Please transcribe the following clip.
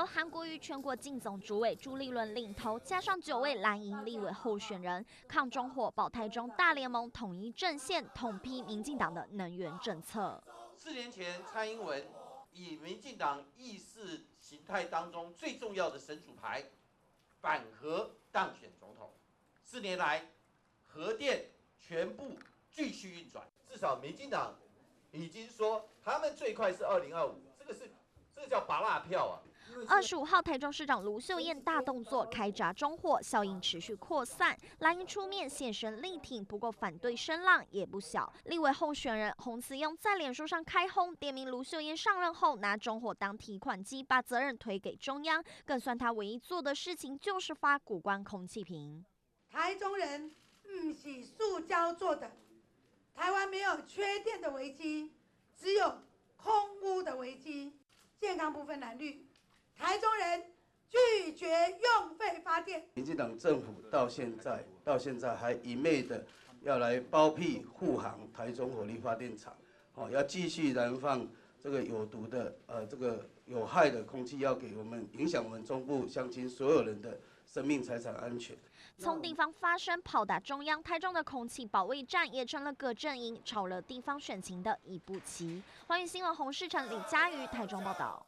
由韩国瑜全国竞总主委朱立伦领头，加上九位蓝营立委候选人，抗中火保台中大联盟统一阵线，统批民进党的能源政策。四年前，蔡英文以民进党意识形态当中最重要的神主牌反核当选总统。四年来，核电全部继续运转，至少民进党已经说他们最快是二零二五，这个是。这叫拔蜡票啊！二十五号，台中市长卢秀燕大动作开闸中火，效应持续扩散。蓝营出面现身力挺，不过反对声浪也不小。立委候选人洪慈用在脸书上开轰，点名卢秀燕上任后拿中火当提款机，把责任推给中央，更算他唯一做的事情就是发古关空气瓶。台中人不是塑胶做的，台湾没有缺电的危机，只有空污的危机。健康不分蓝绿，台中人拒绝用费发电。民进党政府到现在到现在还一昧的要来包庇护航台中火力发电厂，哦，要继续燃放这个有毒的呃这个有害的空气，要给我们影响我们中部乡亲所有人的生命财产安全。从地方发声炮打中央，台中的空气保卫战也成了各阵营炒热地方选情的一步棋。欢迎新闻红世城、李佳瑜台中报道。